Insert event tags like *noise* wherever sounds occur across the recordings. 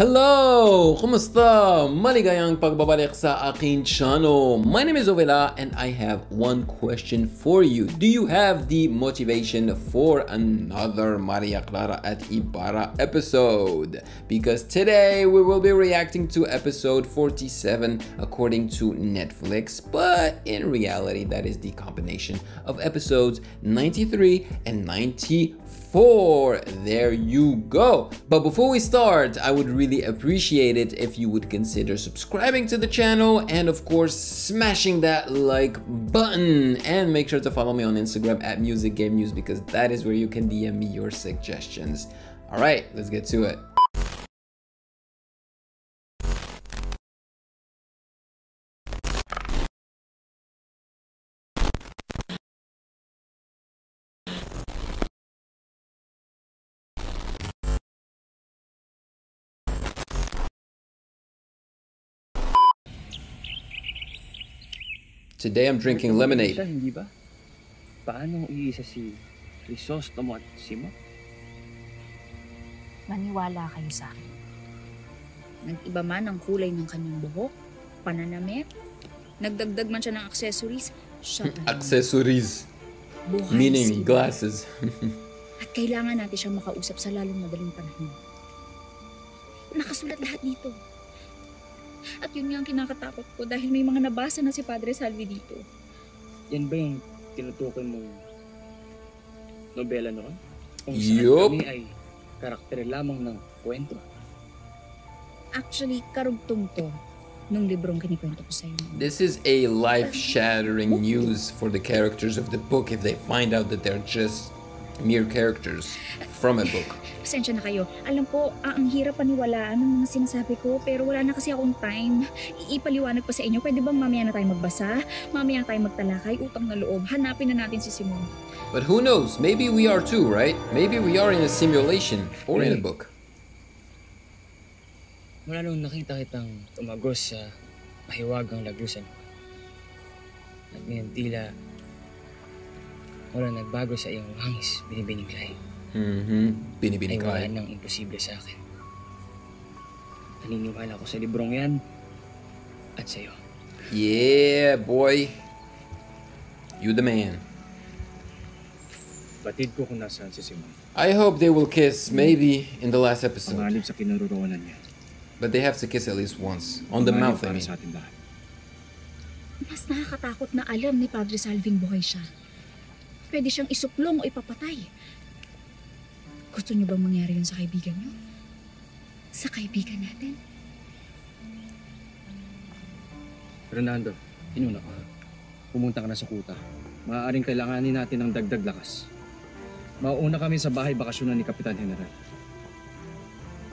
Hello! Kumusta? Maligayang pagbabalik sa aking channel. My name is Ovela and I have one question for you. Do you have the motivation for another Maria Clara at Ibarra episode? Because today we will be reacting to episode 47 according to Netflix, but in reality that is the combination of episodes 93 and 94 four. There you go. But before we start, I would really appreciate it if you would consider subscribing to the channel and of course smashing that like button and make sure to follow me on Instagram at Music Game News because that is where you can DM me your suggestions. All right, let's get to it. Today I'm drinking lemonade. Siya, hindi ba? Paano iisa si Crisostomo at Simo? Maniwala kayo sa akin. Nag-iba man ang kulay ng kanyang buhok, pananamit, nagdagdag man siya ng accessories, siya. *laughs* Accessories, Buhay meaning si- glasses. *laughs* At kailangan natin siyang makausap sa lalong madaling panahon. Nakasulat lahat dito. At yun nga ang kinakatakot ko dahil may mga nabasa na si Padre Salvi dito. Yan ba yung tinutukoy mong nobela noon? Kung Yup. saan kami ay karakter lamang ng kwento. Actually, karugtong to nung librong kinikwento ko sa'yo. This is a life-shattering news for the characters of the book if they find out that they're just mere characters from a book. Pasensya na kayo. Alam ko, ah, ang hirap paniwalaan ng mga sinasabi ko, pero wala na kasi akong time. Iipaliwanag pa sa inyo. Pwede bang mamaya na tayo magbasa? Mamaya na tayo magtalakay, utang na loob. Hanapin na natin si Simon. But who knows? Maybe we are too, right? Maybe we are in a simulation or in a book. Mula nung nakita kitang tumagos sa mahiwagang lagusan ko. At ngayon tila wala nagbago sa iyong hangis, binibiniglay. Mm-hmm. ay wala nang imposible sa akin. Naniniwala ko sa librong yan at sa'yo. Yeah, boy. You the man. Batid ko kung nasaan si Simon. I hope they will kiss maybe in the last episode. Pangalib sa kinaroroonan niya. But they have to kiss at least once. On the Pangalib mouth, I mean. sa ating lahat. Mas nakakatakot na alam ni Padre Salving buhay siya. Pwede siyang isuplong o ipapatay. Gusto niyo bang mangyari yun sa kaibigan niyo? Sa kaibigan natin? Fernando, inuna ka. Pumunta ka na sa kuta. Maaaring kailanganin natin ng dagdag lakas. Mauuna kami sa bahay bakasyonan ni Kapitan General.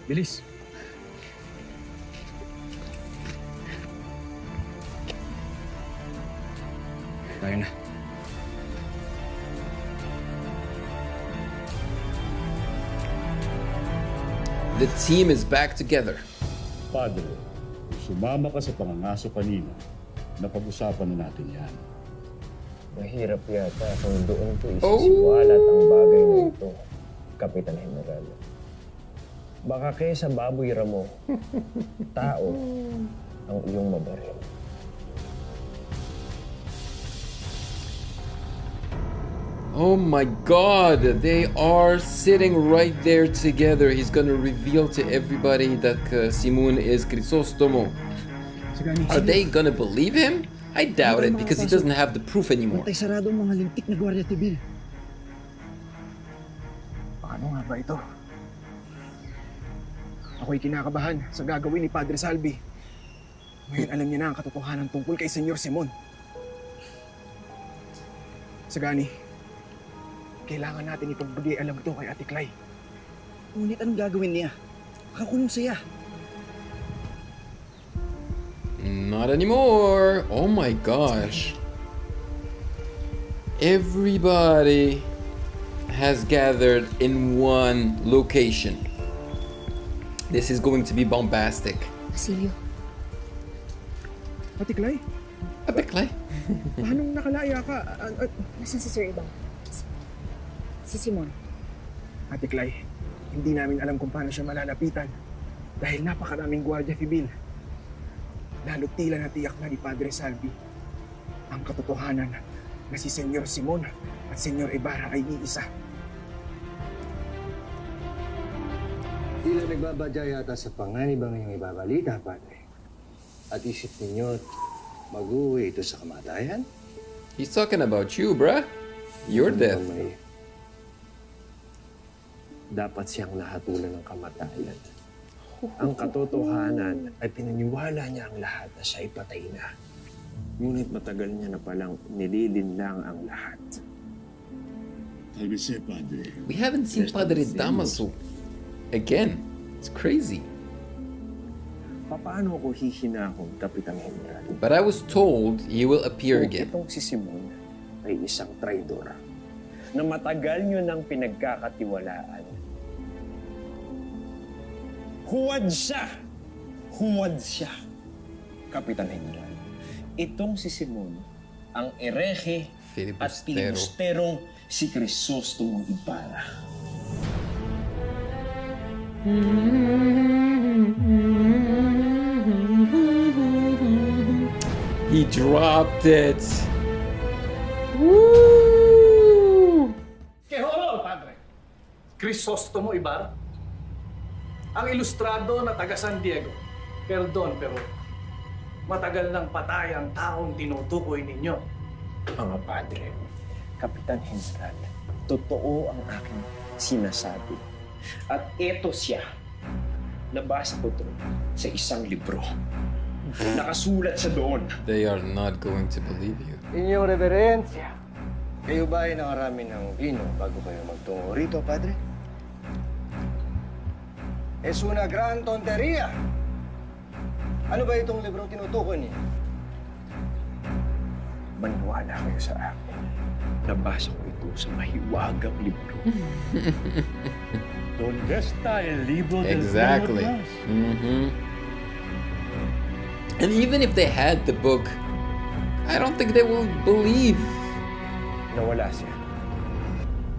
Bilis! Tayo na. The team is back together. Padre, sumama ka sa pangangaso kanina. Napag-usapan na natin yan. Mahirap yata kung doon ko Oh. isisiwalat ang bagay na ito, Kapitan General. Baka kaysa baboy ramo, *laughs* tao ang iyong mabaril. Oh my god, they are sitting right there together. He's gonna reveal to everybody that uh, Simon is Crisostomo. Are they gonna believe him? I doubt it because he doesn't have the proof anymore. Pantay sarado mga lintik na Guardia Civil. Paano nga ba ito? Ako'y kinakabahan sa gagawin ni Padre Salvi. Ngayon alam niya na ang katotohanan tungkol kay Senyor Simon. Sagani, kailangan natin ipagbigay alam ito kay Ate Clay. Ngunit anong gagawin niya? Makakulong siya. Not anymore. Oh my gosh. Everybody has gathered in one location. This is going to be bombastic. Basilio, Ate Clay, Ate Clay? paanong nakalaya ka? Nasan si Sir Iba? Si Simon. Ate Clay, hindi namin alam kung paano siya malalapitan. Dahil napakaraming gwardiya sibil. Lalo't tila natiyak na ni Padre Salvi ang katotohanan na si Senyor Simon at Senyor Ibarra ay iisa. Tila nagbabadya yata sa panganib ang iyong ibabalita, Padre. At isip ninyo, mag-uwi ito sa kamatayan? He's talking about you, bruh. Your death. May... Dapat siyang nahatulan ng kamatayan. Ang katotohanan ay pinaniwala niya ang lahat na siya ay patay na. Ngunit matagal niya na palang nililinlang ang lahat. We haven't seen Padre Damaso again. It's crazy. Paano ko hihinahon, Kapitan General? But I was told he will appear Kung again. itong si Simon ay isang traidor na matagal nyo nang pinagkakatiwalaan. Huwad siya! Huwad siya! Kapitan General, itong si Simon ang erehe at pilibusterong si Crisostong Ibarra. He dropped it. Woo! Que horror, padre! Crisostomo Ibarra. Ang ilustrado na taga San Diego. Perdon, pero matagal nang patay ang taong tinutukoy ninyo. Mga padre, Kapitan General, totoo ang aking sinasabi. At eto siya. Nabasa ko to sa isang libro. Nakasulat sa doon. They are not going to believe you. Inyong reverensya. Kayo ba ay nakarami ng vino bago kayo magtungo rito, Padre? Es una gran tonteria. Ano ba itong libro tinutukoy niyo? Maniwala kayo sa akin. Nabasa ko ito sa mahiwagang libro. *laughs* Donde está el libro del Exactly. Señor Dios? hmm And even if they had the book, I don't think they will believe. Nawala siya.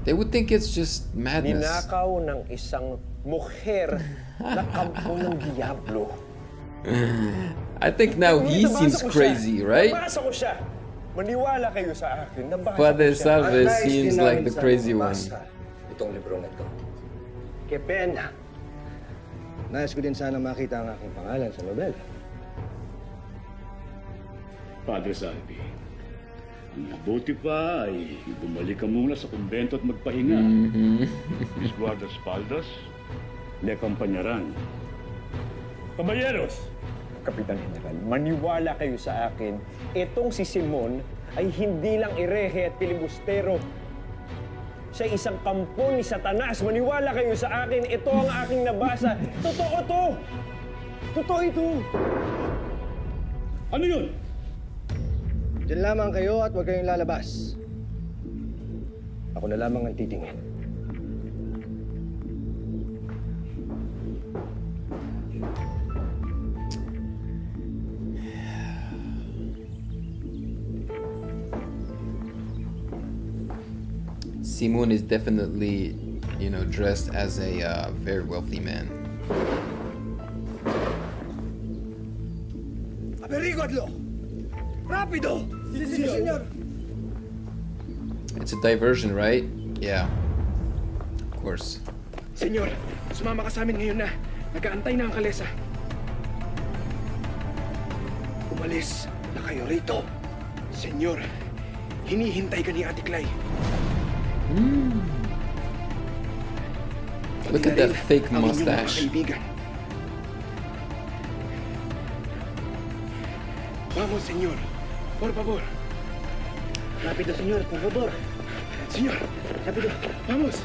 They would think it's just madness. Ninakaw ng isang mujer na kampo ng Diablo. I think now he seems crazy, right? Nabasa ko siya. Maniwala kayo sa akin. Nabasa siya. Salve seems like the crazy mabasa Itong libro na ito. Que pena. Nais ko din sana makita ang aking pangalan sa nobel. Padre Salvi, ang mabuti pa ay bumalik ka muna sa kumbento at magpahinga. Mis guardaespaldas, le acompañarán. Caballeros! Kapitan General, maniwala kayo sa akin. Itong si Simon ay hindi lang erehe at pilibustero. Siya isang kampo ni Satanas. Maniwala kayo sa akin. Ito ang aking nabasa. Totoo to! Totoo ito! Ano yun? Diyan lamang kayo at huwag kayong lalabas. Ako na lamang ang titingin. Simon is definitely, you know, dressed as a uh, very wealthy man. Averiguadlo! Rapido! Si! It's a diversion, right? Yeah. Of course. Senyor, sumama ka sa amin ngayon na. Nag-aantay na ang kalesa. Umalis na kayo rito. Senyor, hinihintay ka ni Ate Clay. Look Pati at na that rin fake ang inyong mga mustache. kaibigan. Vamos, senyor. Por favor. Rápido, senyor. Por favor. Senyor, rápido. Vamos.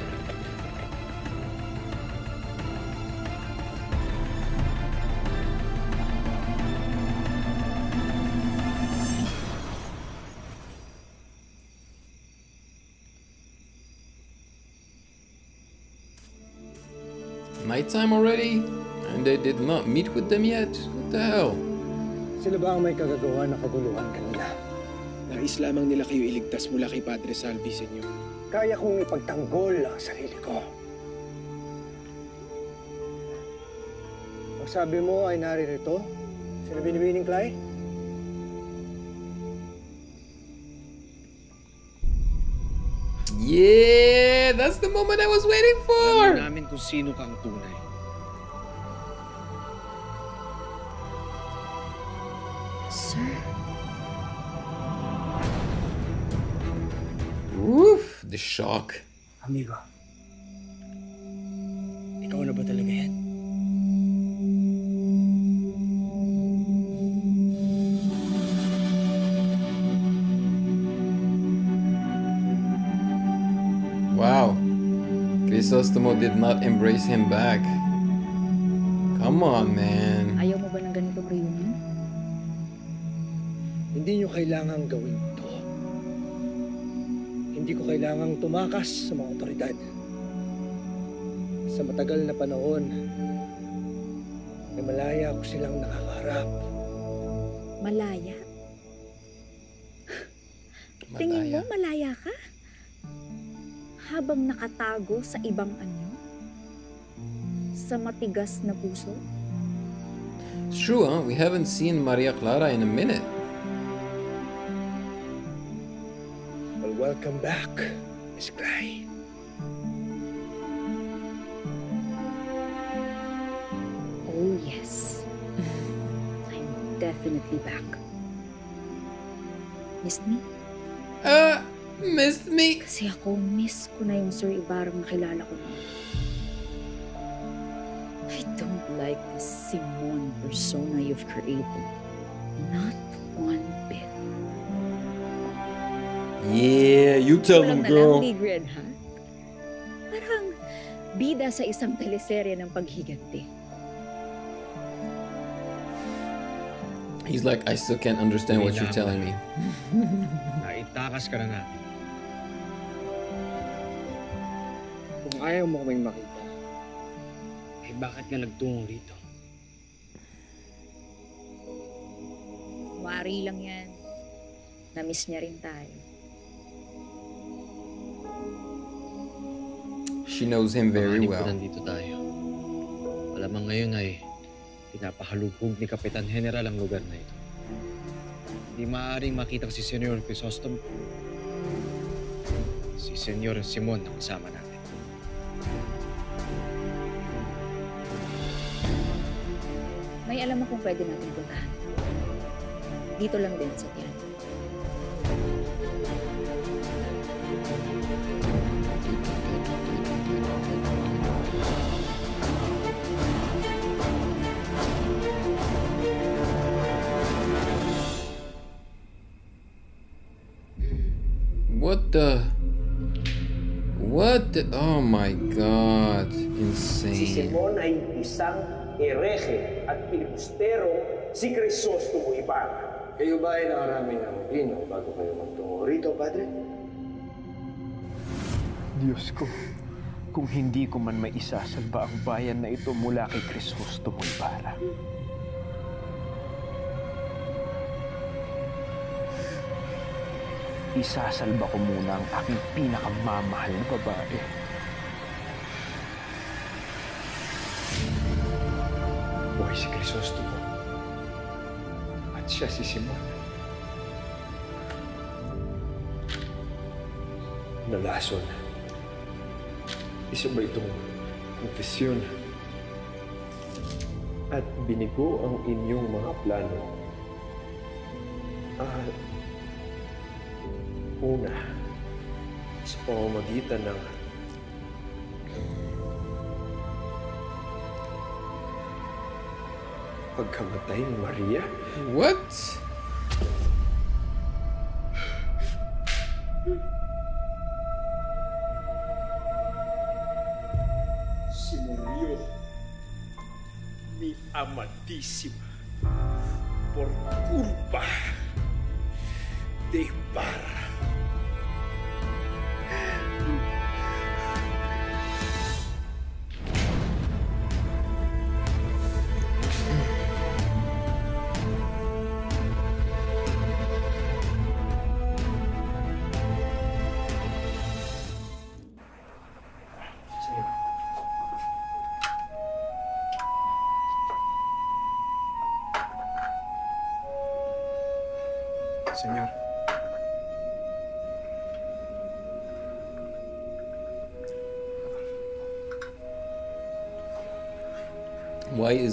Nighttime already? And they did not meet with them yet? What the hell? Sila ba ang may kagagawa na kaguluhan kanina? Nais lamang nila kayo iligtas mula kay Padre Salvi, senyor. Kaya kong ipagtanggol ang sarili ko. Ang sabi mo ay naririto? Sila binibining Clay? Yeah, that's the moment I was waiting Alam for. namin kung sino kang tunay. The shock. Amigo, Ikaw na ba talaga yan? Wow. Crisostomo did not embrace him back. Come on, man. ayaw mo ba ng ganitong reunion? hindi nyo kailangang gawin to. Hindi ko kailangang tumakas sa mga otoridad. Sa matagal na panahon, ay malaya ko silang nakakaharap. Malaya? *laughs* Tingin mo malaya ka? Habang nakatago sa ibang anyo? Sa matigas na puso? It's true, huh? We haven't seen Maria Clara in a minute. Welcome back, Miss Clay. Oh yes. *laughs* I'm definitely back. Missed me? Uh, missed me. Kasi ako, miss ko na yung Sir Ibarang nakilala ko noon. I don't like the Simon persona you've created. Not Yeah, you tell him, Kulang na lang, girl. Ha? Parang bida sa isang teleserye ng paghiganti. He's like, I still can't understand what you're telling me. *laughs* Naitakas ka na nga. Kung ayaw mo kaming makita, eh bakit nga nagtungo rito? Mari lang yan. Na-miss niya rin tayo. She knows him very Panganib ko well. nandito tayo. Malamang ngayon ay pinapahalubog ni Kapitan General ang lugar na ito. Hindi maaaring makita si Senyor Chrysostom. Si Senyor Simon ang kasama natin. May alam mo kung pwede natin puntahan. Dito lang din sa tiyan. The? What the? Oh my god. Si Insane. Simon ay isang erehe at pilibustero si Crisostomo Ibarra. Kayo ba ay nakarami ng vino bago kayo magtungo rito, Padre? Diyos ko, kung hindi ko man maisasalba ang bayan na ito mula kay Crisostomo Ibarra. Isasalba ko muna ang aking pinakamamahal na babae. Buhay si Crisostomo. At siya si Simon. Nalason. Isa ba itong konfesyon? At binigo ang inyong mga plano. At una, sa pamamagitan ng pagkamatay ni Maria, What? si murió mi amadísima por culpa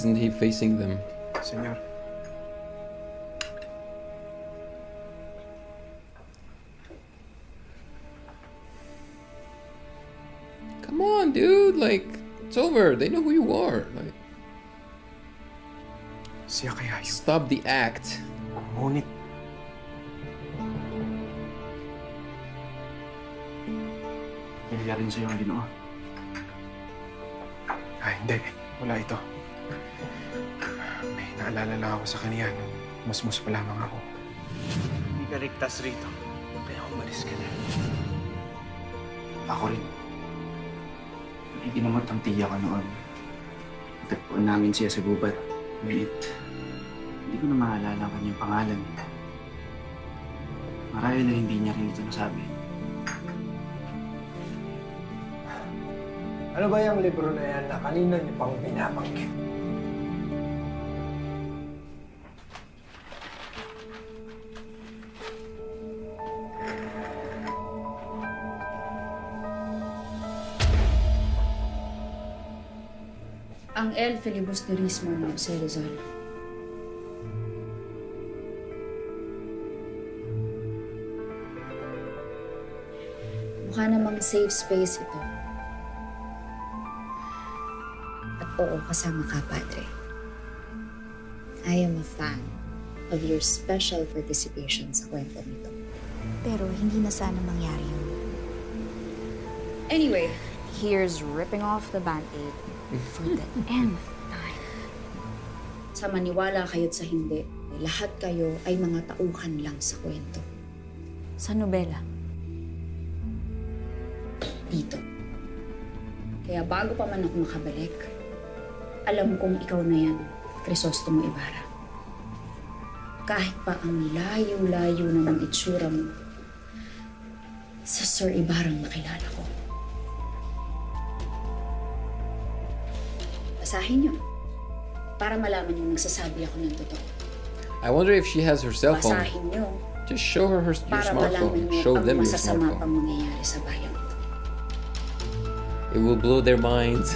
isn't he facing them? Senyor. Come on, dude. Like, it's over. They know who you are. Like, Siya kaya yun. stop the act. Rin sa'yo ang ginoo. ah hindi, wala ito. Naalala lang ako sa kanya nung musmus pa lamang ako. Hindi ka ligtas rito. Kaya umalis ka na. Ako rin. May ginamot ang tiya ko noon. Tagpuan namin siya sa gubat. Ngunit, hindi ko na maalala ang kanyang pangalan. Marahil na hindi niya rin ito nasabi. Ano ba yung libro na yan na kanina niyo pang binabanggit? Filibusterismo ng Jose Rizal. Mukha namang safe space ito. At oo, kasama ka, Padre. I am a fan of your special participation sa kwento nito. Pero hindi na sana mangyari yun. Anyway, Here's ripping off the band-aid for the *laughs* nth time. sa maniwala kayo't sa hindi, lahat kayo ay mga tauhan lang sa kwento. Sa nobela. dito. Kaya bago pa man ako makabalik, alam kong ikaw na yan, Crisostomo Ibarra. Kahit pa ang layo-layo na ng itsura mo, sa Sir Ibarang nakilala ko. Basahin niyo para malaman yung nagsasabi ako ng totoo. I wonder if she has her cell phone. Basahin niyo Just show her, her your para malaman smartphone. Show ang them your masasama smartphone. pang mangyayari sa bayan ito. It will blow their minds.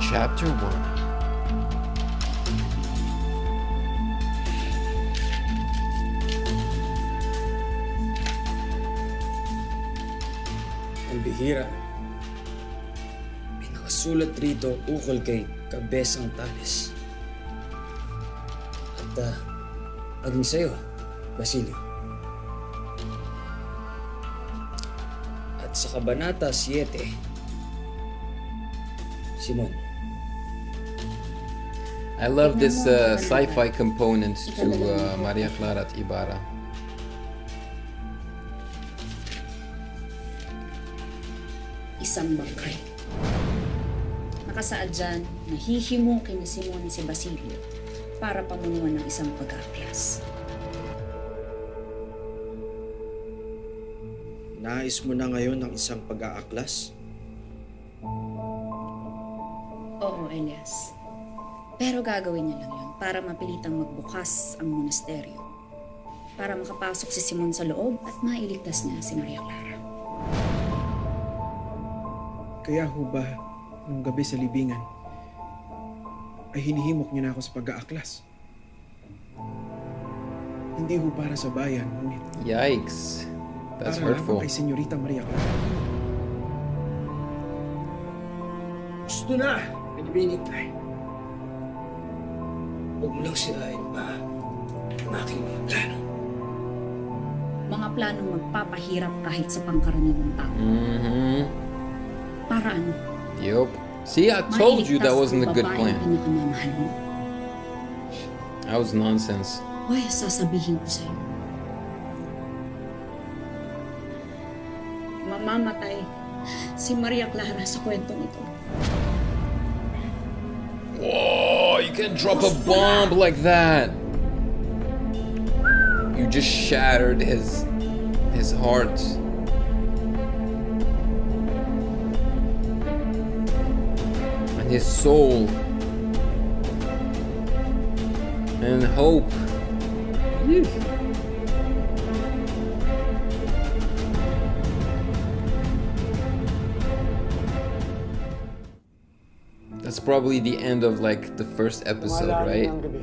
*laughs* Chapter 1 bihira. May nakasulat rito ukol kay Kabesang Tales. At uh, maging sa'yo, Basilio. At sa Kabanata 7, Simon. I love this uh, sci-fi component to uh, Maria Clara at Ibarra. Isang bangkay. Nakasaad dyan, nahihimukin ni Simon si Basilio para pamunuan ng isang pag-aaklas. Nais mo na ngayon ng isang pag-aaklas? Oo, Elias. Pero gagawin niya lang yun para mapilitang magbukas ang monasteryo. Para makapasok si Simon sa loob at mailigtas niya si Maria Clara. Kaya ho ba, nung gabi sa libingan, ay hinihimok niyo na ako sa pag-aaklas? Hindi ho para sa bayan, ngunit Yikes. That's para hurtful. lamang kay Senyorita Maria Clara. Gusto na! Pinibinig tayo. Huwag mo lang sirain pa ang aking mga plano. Mga planong magpapahirap kahit sa pangkaraniwang tao. Mm-hmm. Yup. See, I told you that wasn't a good plan. That was nonsense. Hoy, sasabihin ko sa'yo. Mamamatay si Maria Clara sa kwentong ito. Whoa, you can't drop a bomb like that. You just shattered his his heart. His soul and hope. That's probably the end of like the first episode, Wala right? ng gabi.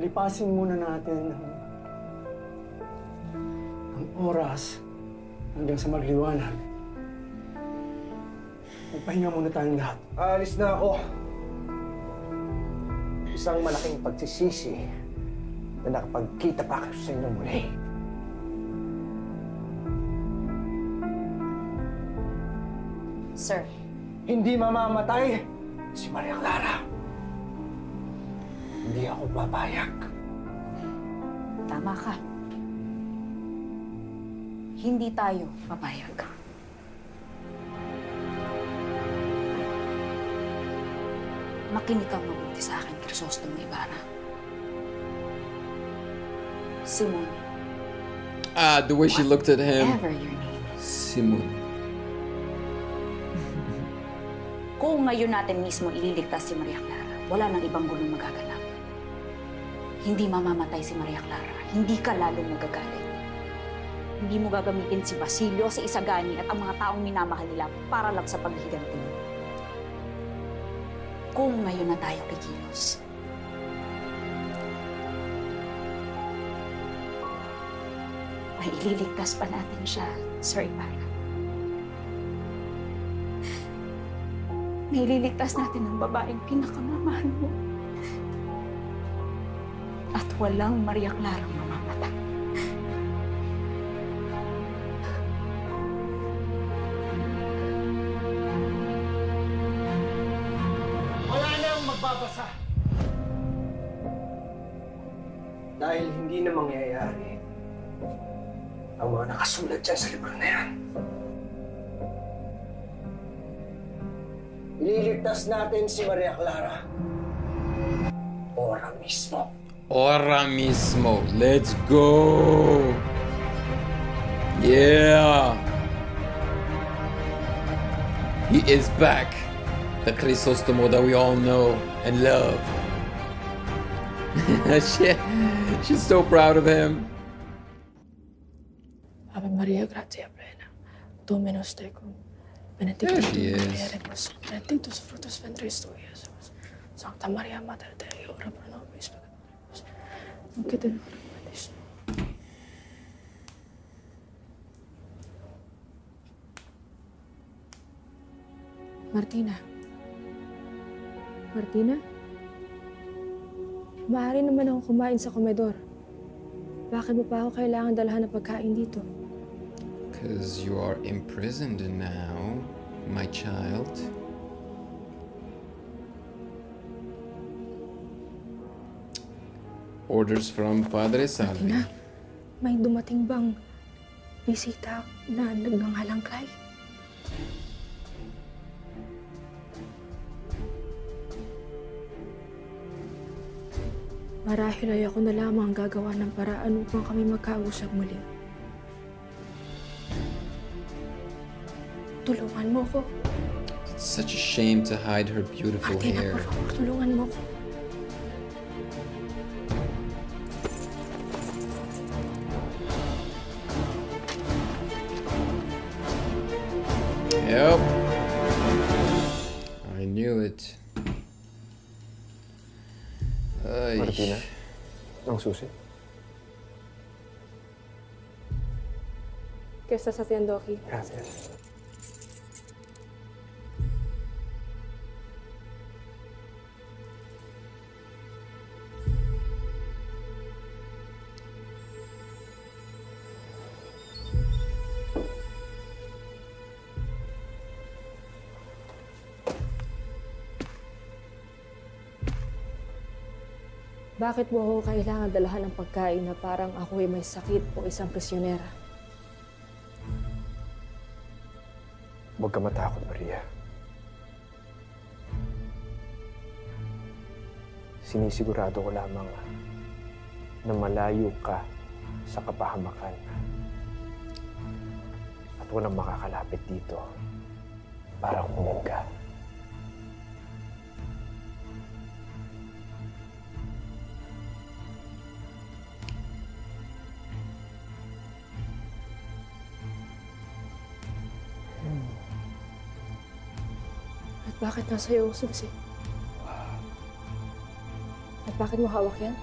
Alipasin muna natin ang, ang oras hanggang sa magliwanag. Magpahinga muna tayong lahat. Aalis na ako. Isang malaking pagsisisi na nakapagkita pa ako sa inyo muli. Sir, Hindi mamamatay si Maria Clara. Hindi ako papayag. tama ka. Hindi tayo papayag. Makinig kang mabuti sa akin, Crisostomo Ibarra. Simon, Ah, the way she looked at him. whatever your name is. Simon. *laughs* Kung ngayon natin mismo ililigtas si Maria Clara, wala nang ibang gulong magaganap. Hindi mamamatay si Maria Clara. Hindi ka lalong magagalit. Hindi mo gagamitin si Basilio, si Isagani at ang mga taong minamahal nila para lang sa paghiganti. Kung ngayon na tayo kikilos, may ililigtas pa natin siya, Sir Ibarra. May ililigtas natin ang babaeng pinakamamahal mo. At walang Maria Clara mamamatay. Na mangyayari ang mga nakasulat dyan sa libro na yan. Ililigtas natin si Maria Clara. Ora mismo. Ora mismo. Let's go. Yeah. He is back. The Chrysostomo that we all know and love. *laughs* she, she's so proud of him. Ave Maria, gratia plena. Dominus tecum. There she tu is. mulieribus, benedictus fructus ventris tui, Iesus. Sancta Maria, Mater Dei, ora pro nobis peccatoribus, nunc et in hora mortis Martina. Martina? Maaari naman ako kumain sa komedor. Bakit mo pa ako kailangan dalhan ng pagkain dito? Because you are imprisoned now, my child. Orders from Padre Salvi. Martina, may dumating bang bisita na nagngangalang Marahil ay ako na lamang ang gagawa ng paraan upang kami magkausap muli. Tulungan mo ko. It's such a shame to hide her beautiful Martina, hair. por favor, tulungan mo ko. Yep. I knew it. Ay. Martina, ang susi. ¿Qué estás haciendo aquí? Gracias. Bakit mo ako kailangan dalahan ng pagkain na parang ako ay may sakit o isang prisyonera? Huwag ka matakot, Maria. Sinisigurado ko lamang na malayo ka sa kapahamakan at walang makakalapit dito para kunin ka. Bakit nasa iyo, Susi? At bakit mo hawak yan?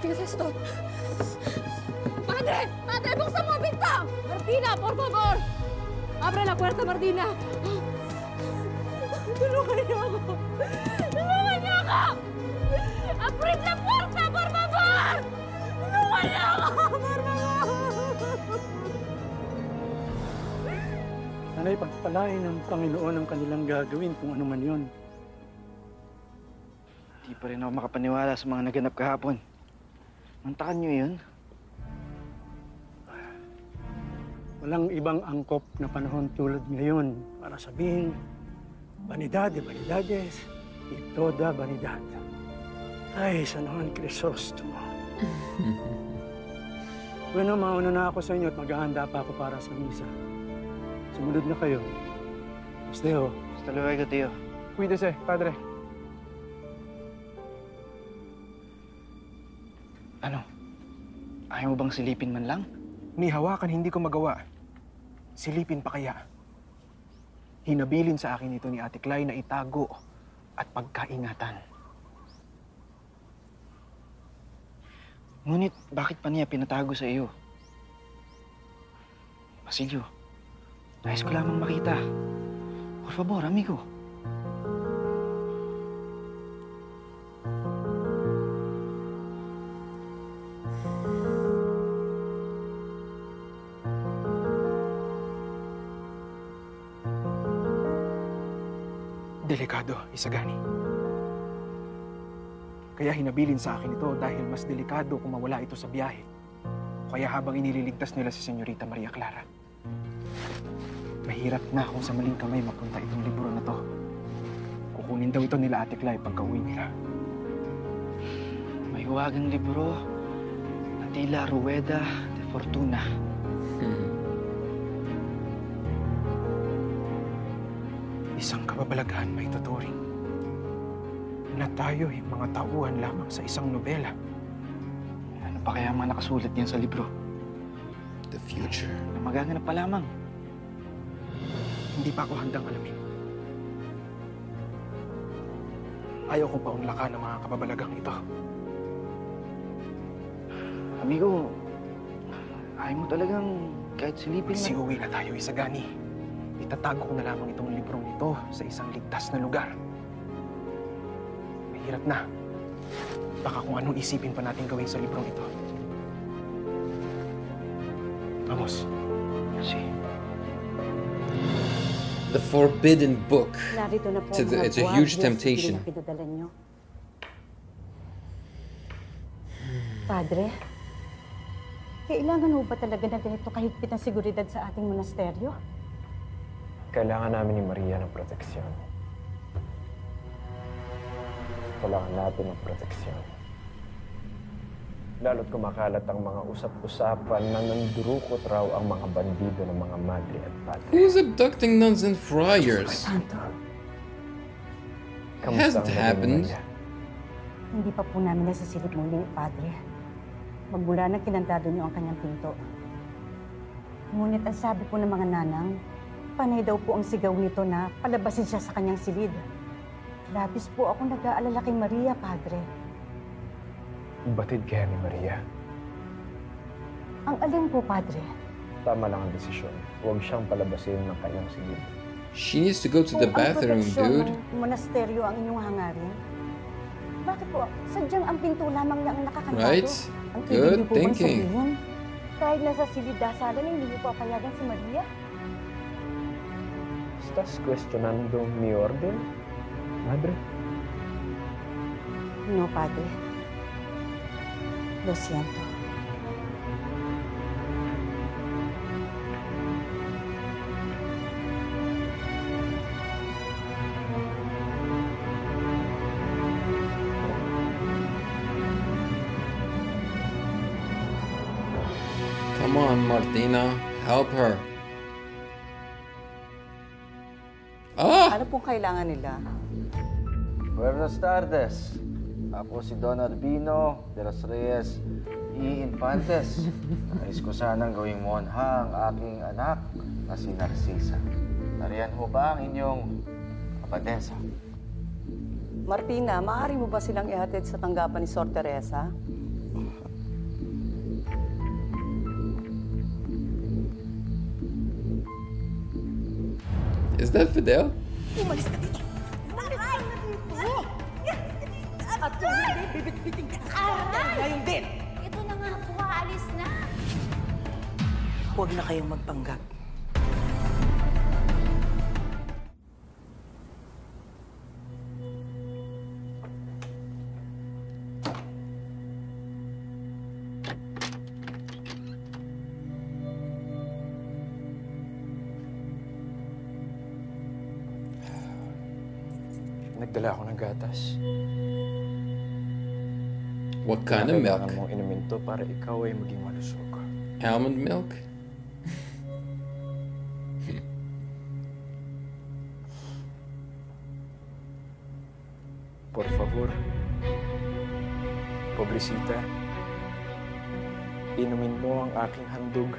¿Qué es esto? ¡Padre! ¡Padre, buksan mo ang pinto! Martina, por favor! Abre la puerta, Martina! Tulungan niyo ako! Tulungan niyo ako! Abrid la puerta, por favor! Tulungan niyo ako, por favor! Sana'y pagpalain ng Panginoon ang kanilang gagawin kung ano man yun. Di pa rin ako makapaniwala sa mga naganap kahapon. Mantakan niyo yun? Walang ibang angkop na panahon tulad ngayon para sabihin, Vanidad de vanidades, y toda vanidad. Ay, San Juan Crisostomo. *laughs* bueno, mauna na ako sa inyo at maghahanda pa ako para sa misa. Sumunod na kayo. Hasta luego. Hasta luego, tío. Cuídese, padre. Ano? Ayaw mo bang silipin man lang? Ni hawakan hindi ko magawa. Silipin pa kaya. Hinabilin sa akin ito ni Ate Clay na itago at pagkaingatan. Ngunit bakit pa niya pinatago sa iyo? Basilio, nais ko lamang makita. Por favor, amigo. Delikado, Isagani. Kaya hinabilin sa akin ito dahil mas delikado kung mawala ito sa biyahe. Kaya habang inililigtas nila si Senyorita Maria Clara, mahirap na kung sa maling kamay mapunta itong libro na to. Kukunin daw ito nila Ate Clay pagka uwi nila. May huwagang libro na tila Rueda de Fortuna. Isang kababalaghan may tuturing na tayo'y mga tauhan lamang sa isang nobela. Ano pa kaya mga nakasulat niyan sa libro? The future. Na magaganap pa lamang. Hindi pa ako handang alamin. Ayaw kong paunlakan ng mga kababalagang ito. Amigo, ayaw mo talagang kahit silipin Si uwi na tayo, Isagani. Itatago ko na lamang itong librong ito sa isang ligtas na lugar. Mahirap na. Baka kung anong isipin pa natin gawin sa librong ito. Vamos. Si. The Forbidden Book. Narito na po It's a, it's a huge temptation. Padre, kailangan mo ba talaga na ganito kahigpit ang seguridad sa ating monasteryo? Kailangan namin ni Maria ng proteksyon. Kailangan natin ng proteksyon. Lalo't kumakalat ang mga usap-usapan na nandurukot raw ang mga bandido ng mga madre at padre. Who's abducting nuns and friars? Kamusta Hasn't happened. Hindi pa po namin nasisilip muli, Padre. Magmula na kinandado niyo ang kanyang pinto. Ngunit ang sabi po ng mga nanang, panay daw po ang sigaw nito na palabasin siya sa kanyang silid. Labis po ako nag-aalala kay Maria, Padre. Batid kaya ni Maria. Ang alin po, Padre? Tama lang ang desisyon. Huwag siyang palabasin ng kanyang silid. She needs to go to the Kung ang bathroom, proteksyon dude. ng monasteryo ang inyong hangarin, bakit po sadyang ang pinto lamang niya ang nakakantado? Right? Ang Good thinking. sabihin, Kahit nasa silid dasalan, hindi niyo po papayagan si Maria? ¿Estás cuestionando mi orden, madre? No, padre. Lo siento. Come on, Martina, help her. Kailangan nila? Buenos tardes. Ako si Don Albino de los Reyes E. Infantes. Nais ko sanang gawing monha ang aking anak na si Narcisa. Nariyan ho ba ang inyong kapatesa? Martina, maaari mo ba silang ihatid sa tanggapan ni Sor Teresa? Is that Fidel? Umalis ka dito! Umalis ka dito! At kung hindi, bibit-biting ka ngayon din! Ito na nga po, aalis na. Huwag na kayong magpanggap. Nagdala ako ng gatas. What kind of milk? Kailangan mong inumin to para ikaw ay maging malusog. Almond milk? Por favor. Pobrecita. Inumin mo ang aking handog.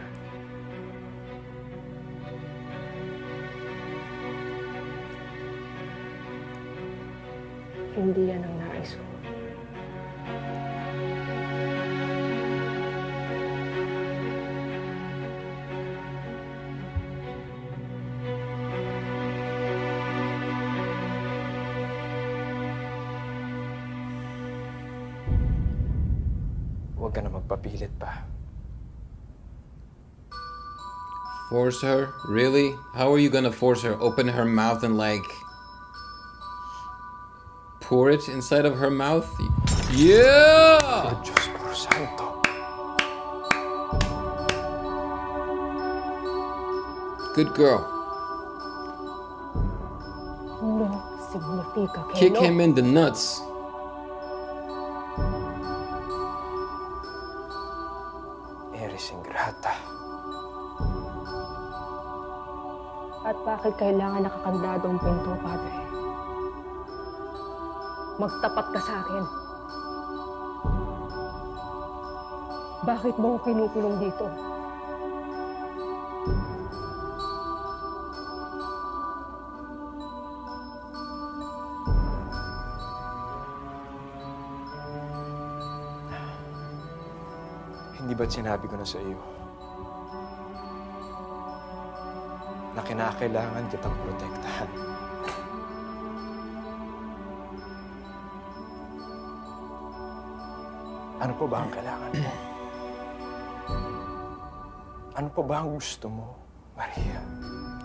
Force her? Really? How are you gonna force her? Open her mouth and like pour it inside of her mouth? Yeah! Diyos por santo. Good girl. No significa que Kick him in the nuts. Eres ingrata. At bakit kailangan nakakandado ang pinto, Padre? Magtapat ka sa akin. Bakit mo ako kinukulong dito? Hindi ba't sinabi ko na sa iyo kinakailangan kitang protektahan? Ano pa ba ang kailangan mo? Ano pa ba ang gusto mo, Maria?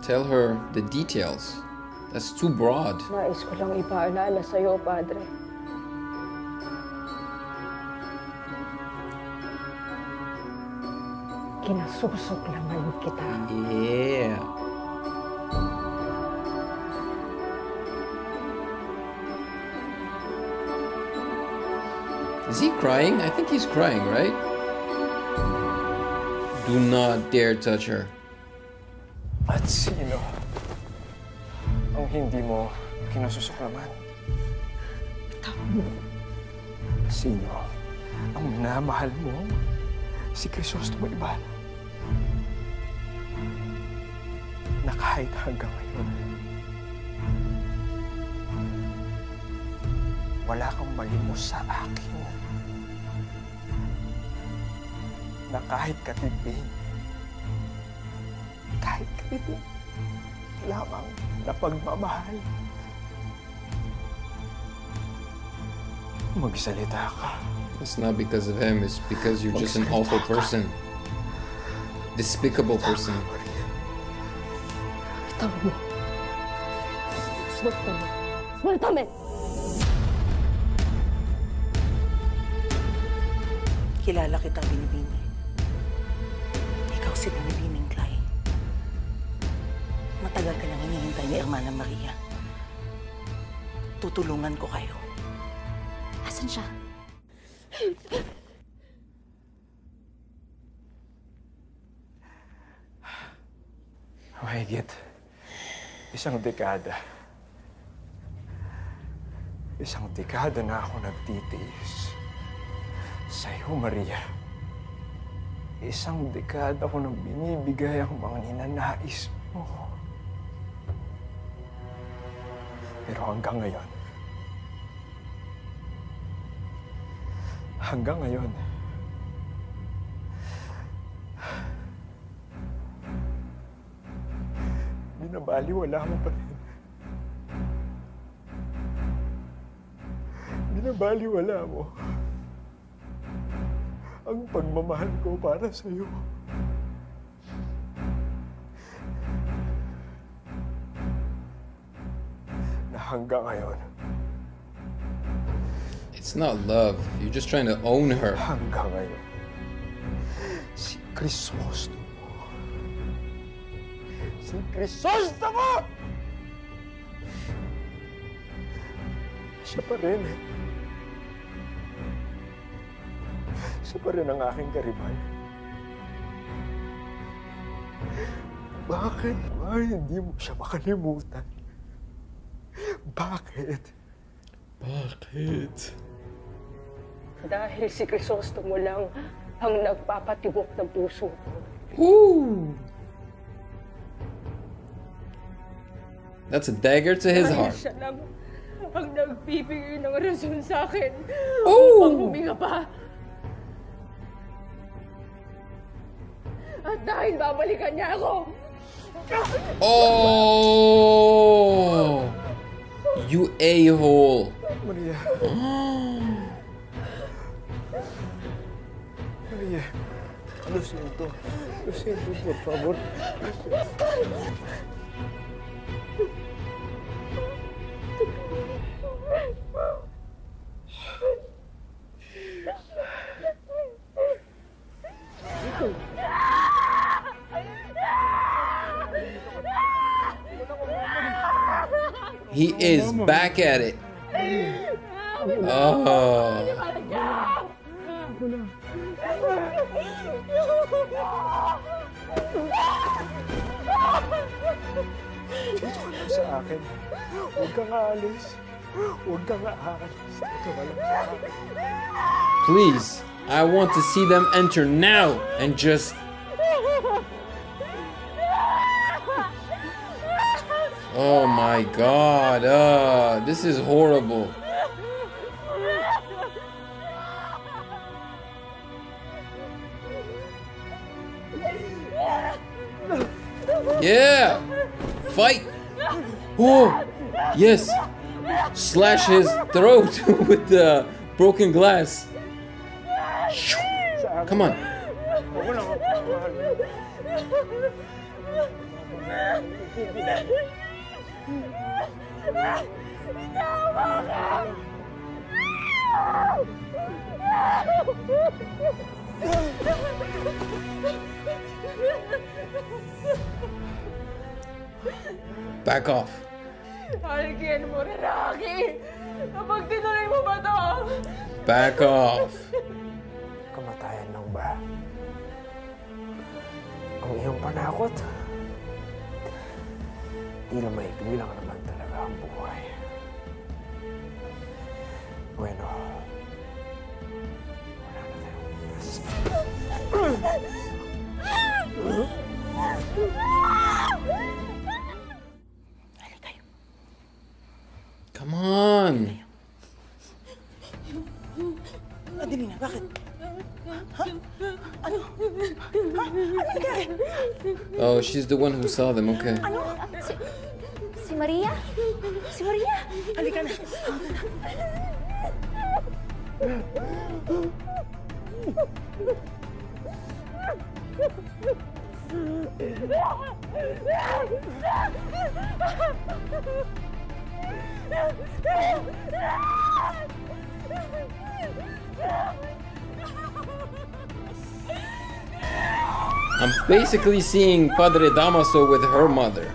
Tell her the details. That's too broad. Nais ko lang ipaalala sa'yo, Padre. Kinasusuklaman kita. Yeah. Is he crying? I think he's crying, right? Do not dare touch her. At sino ang hindi mo kinasusuklaman? Sino ang minamahal mo? Si Crisostomo Ibarra. Na kahit hanggang ngayon, wala kang malimos sa akin. Na kahit katipin, kahit katipin, lamang na pagmamahal. Magsalita ka. It's not because of him, it's because you're just an awful person. Despicable person. Bitawan mo. Sueltame. Kilala kitang binibini. Ikaw si Binibining Clay. Matagal ka nang hinihintay ni Hermana Maria. Tutulungan ko kayo. Asan siya? Mahigit isang dekada. Isang dekada na ako nagtitiis. Sa'yo, Maria. Isang dekada ko nang binibigay ang mga ninanais mo. Pero hanggang ngayon, hanggang ngayon, binabaliwala mo pa rin. Binabaliwala mo ang pagmamahal ko para sa'yo. Na hanggang ngayon, It's not love. You're just trying to own her. hanggang ngayon, si Crisostomo. Si Crisostomo! Siya pa rin. Siya pa rin ang aking karibal. Bakit ba hindi mo siya makalimutan? Bakit? Bakit? Dahil si Crisostomo lang ang nagpapatibok ng puso ko. Ooh. That's a dagger to his Dahil heart. siya lang ang nagbibigay ng rason sa akin Oh! upang huminga pa. At dahil babalikan niya ako, Oh! You a-hole. Maria. Maria. Lo siento. Lo siento, por favor. He is back at it. Oh. Dito ka lang sa akin. Huwag kang aalis. Huwag kang aalis. Dito ka lang sa akin. Please, I want to see them enter now and just. Oh my god, uh, this is horrible. Yeah! Fight! Oh! Yes! Slash his throat *laughs* with the broken glass. Come on. Back off. Haligyan mo na Rocky! Kapag tinuloy mo ba to? Back off. Kamatayan lang ba? Ang iyong panakot? Tila maikli lang naman talaga ang. Bueno, wala na tayong Come on. Adelina, bakit? Ha? Ano? Ah, ha? Ah, ano ah, nangyari? Oh, she's the one who saw them. Okay. Ano? Si, si Maria? Si Maria? Halika na. I'm basically seeing Padre Damaso with her mother.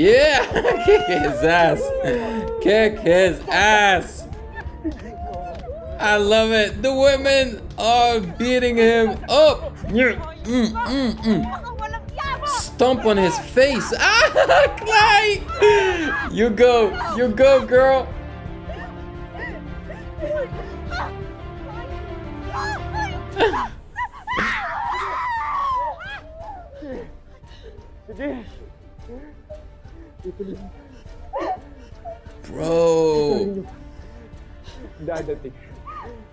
Yeah, *laughs* kick his ass. Kick his ass. I love it. The women are beating him up. Mm, mm, mm. Stomp on his face. *laughs* Ah, Clyde. You go. You go, girl. *laughs* Bro. Dadating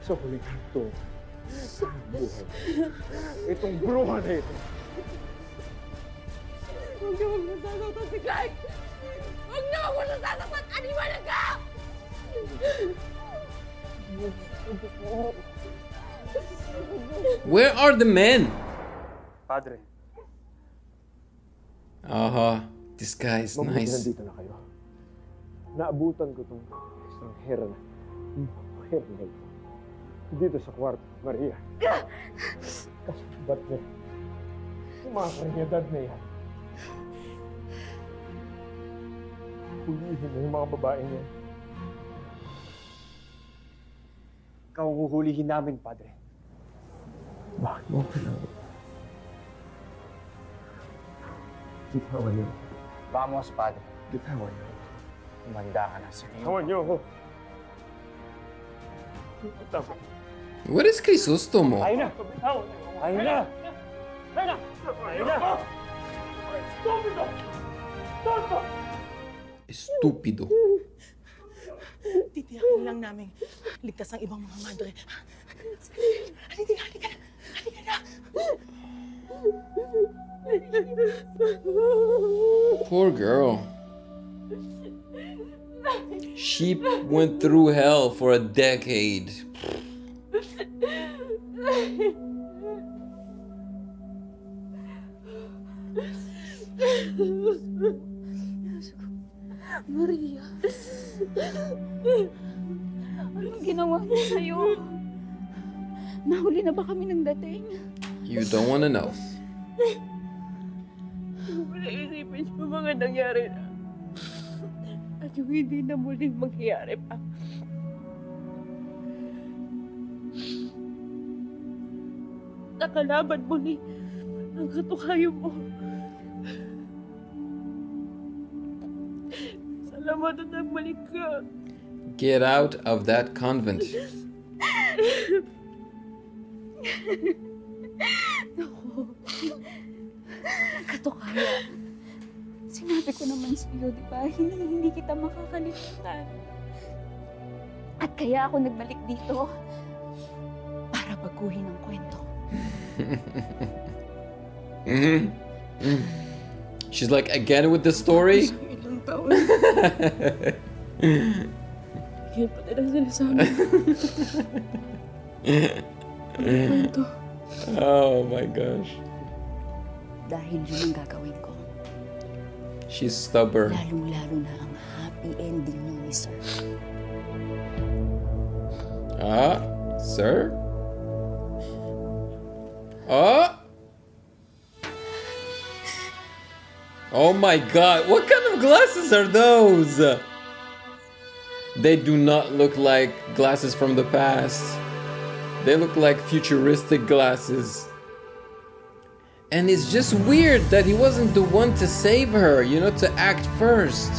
sa huling hanto sa buhay. Itong bruha na ito. Huwag niyo huwag nasasaktan si Clyde! Huwag niyo huwag nasasaktan! Animal ka! Where are the men? Padre, Uh-huh. This guy is mabuti nice. nandito na kayo. Naabutan ko itong isang hera na hera na ito. Dito sa kwarto, Maria. Kasi ba't niya? Karyadad na yan. Hulihin na yung mga babae niya. Ikaw ang huhulihin namin, Padre. Bakit mo kailangan? Bitawan niyo. Vamos, Padre. Bitawan niyo. Umanda ka na sa iyo. Bitawan niyo ako. What is Crisostomo? Ayun na! Ayun na! Ayun na! Ayun na! Stupido! Tonto! Estúpido. Titiyakin lang namin ligtas ang ibang mga madre. Halika na, halika na! Halika na! Poor girl. She went through hell for a decade. Maria. Anong ginawa niya sa'yo? Nahuli na ba kami ng dating? You don't wanna know. Wala isipin sa eh, mga nangyari na. At yung hindi na muling mangyayari pa. Nakalaban mo ni ang katukayo mo. Salamat at nagbalik ka. Get out of that convent. *laughs* Naku. Katukaya. Sinabi ko naman sa iyo, di ba? Hindi, hindi kita makakalimutan. At kaya ako nagbalik dito para baguhin ang kwento. *laughs* She's like, again with the story? Ilang taon. *laughs* Yan pa. *laughs* Kwento. Oh my gosh. Dahil yun ang gagawin ko. She's stubborn. Lalong-lalo na ang happy ending ni Sir. Ah, sir? Oh! Oh my god, what kind of glasses are those? They do not look like glasses from the past. They look like futuristic glasses. And it's just weird that he wasn't the one to save her, you know, to act first.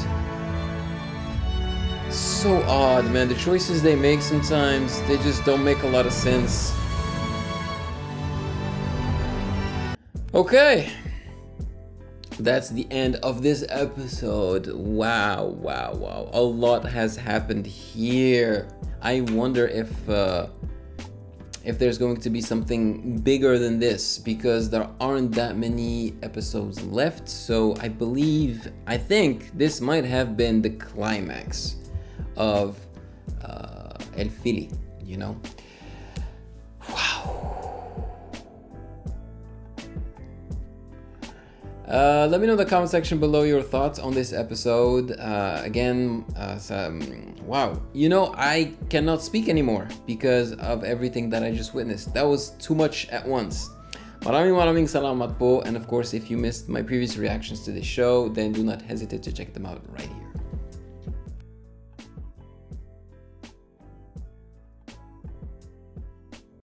So odd, man. The choices they make sometimes, they just don't make a lot of sense. Okay. That's the end of this episode. Wow, wow, wow. A lot has happened here. I wonder if uh, if there's going to be something bigger than this because there aren't that many episodes left. So I believe, I think this might have been the climax of uh, El Fili, you know? Uh, let me know in the comment section below your thoughts on this episode. Uh, again, uh, some, wow, you know, I cannot speak anymore because of everything that I just witnessed. That was too much at once. Maraming maraming salamat po. And of course, if you missed my previous reactions to the show, then do not hesitate to check them out right here.